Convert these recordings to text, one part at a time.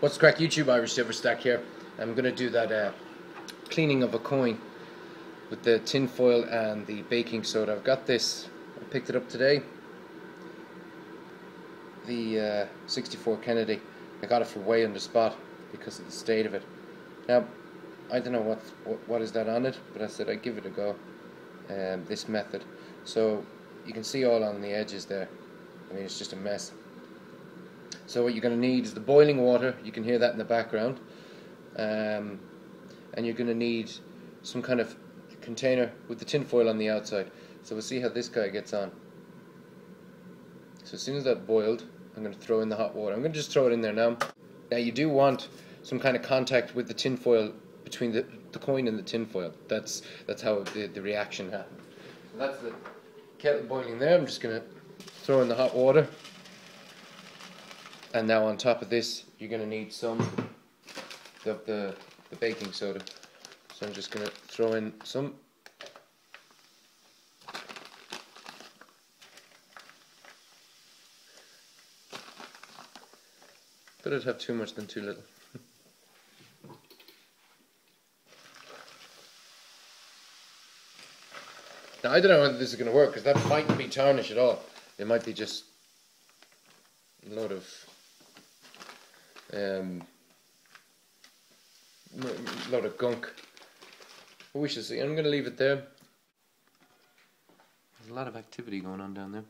What's crack YouTube Irish Silver Stack here. I'm going to do that uh, cleaning of a coin with the tin foil and the baking soda. I've got this, I picked it up today. The uh, 64 Kennedy. I got it for way under spot because of the state of it. Now, I don't know what, what, what is that on it, but I said I'd give it a go. Um, this method. So you can see all on the edges there. I mean, it's just a mess. So what you're going to need is the boiling water. You can hear that in the background. Um, and you're going to need some kind of container with the tin foil on the outside. So we'll see how this guy gets on. So as soon as that boiled, I'm going to throw in the hot water. I'm going to just throw it in there now. Now you do want some kind of contact with the tin foil between the, the coin and the tin foil. That's that's how the, the reaction happens. So that's the kettle boiling there. I'm just going to throw in the hot water and now on top of this you're going to need some of the, the baking soda. So I'm just going to throw in some. But I'd have too much than too little. Now I don't know whether this is going to work because that mightn't be tarnish at all. It might be just a lot of um, a lot of gunk. We shall see. I'm going to leave it there. There's a lot of activity going on down there.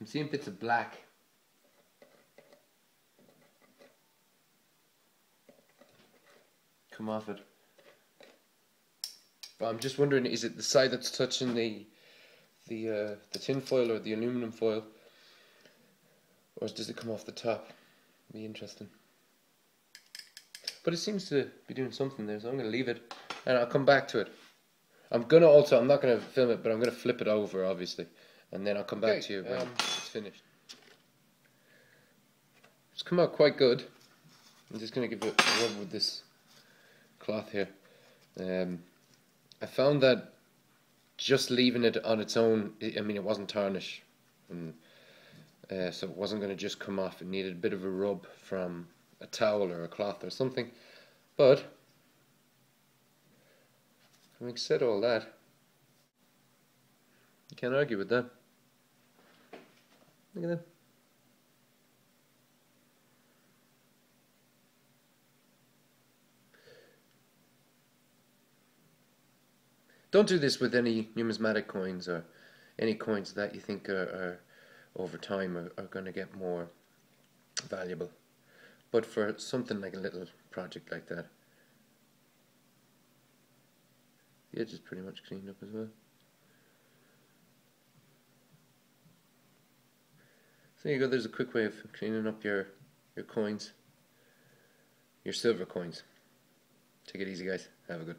I'm seeing bits of black come off it. But I'm just wondering, is it the side that's touching the the uh, the tin foil or the aluminum foil, or does it come off the top? Be interesting. But it seems to be doing something there, so I'm going to leave it, and I'll come back to it. I'm gonna also, I'm not gonna film it, but I'm gonna flip it over, obviously, and then I'll come back okay, to you when um, it's finished. It's come out quite good. I'm just gonna give it a rub with this cloth here. Um, I found that just leaving it on its own, I mean, it wasn't tarnish, and uh, so it wasn't going to just come off. It needed a bit of a rub from a towel or a cloth or something. But having said all that, you can't argue with that. Look at that. Don't do this with any numismatic coins or any coins that you think are, are over time are, are going to get more valuable. But for something like a little project like that, the edge is pretty much cleaned up as well. So there you go, there's a quick way of cleaning up your, your coins, your silver coins. Take it easy guys, have a good